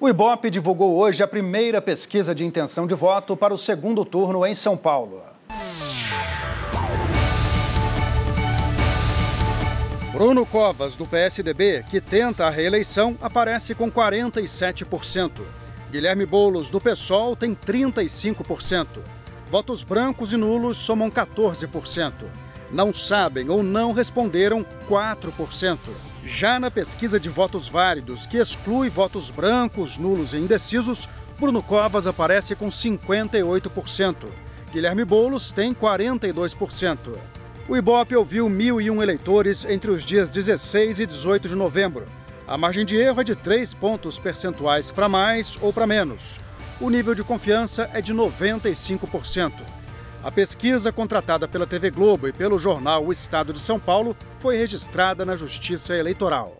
O Ibope divulgou hoje a primeira pesquisa de intenção de voto para o segundo turno em São Paulo. Bruno Covas, do PSDB, que tenta a reeleição, aparece com 47%. Guilherme Boulos, do PSOL, tem 35%. Votos brancos e nulos somam 14%. Não sabem ou não responderam 4%. Já na pesquisa de votos válidos, que exclui votos brancos, nulos e indecisos, Bruno Covas aparece com 58%. Guilherme Boulos tem 42%. O Ibope ouviu 1.001 eleitores entre os dias 16 e 18 de novembro. A margem de erro é de 3 pontos percentuais para mais ou para menos. O nível de confiança é de 95%. A pesquisa contratada pela TV Globo e pelo jornal O Estado de São Paulo foi registrada na Justiça Eleitoral.